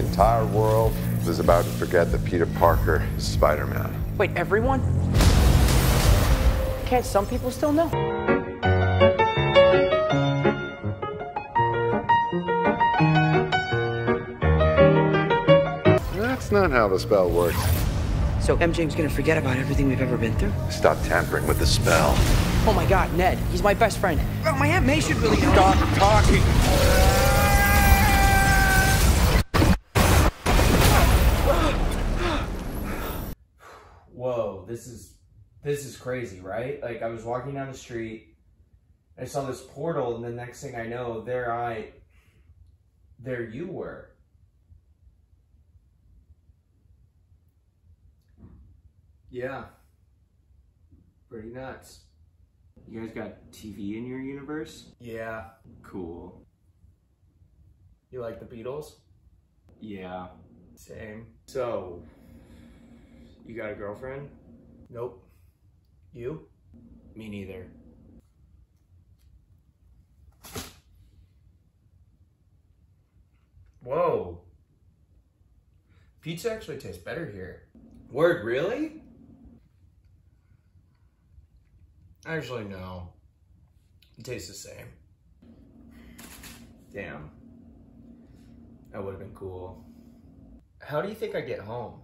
entire world is about to forget that Peter Parker is Spider Man. Wait, everyone? Can't some people still know? That's not how the spell works. So MJ's gonna forget about everything we've ever been through? Stop tampering with the spell. Oh my god, Ned, he's my best friend. Oh, my Aunt May should really know. Stop talking! Whoa, this is this is crazy, right? Like I was walking down the street, I saw this portal, and the next thing I know, there I there you were. Yeah. Pretty nuts. You guys got TV in your universe? Yeah. Cool. You like the Beatles? Yeah. Same. So, you got a girlfriend? Nope. You? Me neither. Whoa. Pizza actually tastes better here. Word, really? Actually, no. It tastes the same. Damn. That would have been cool. How do you think I get home?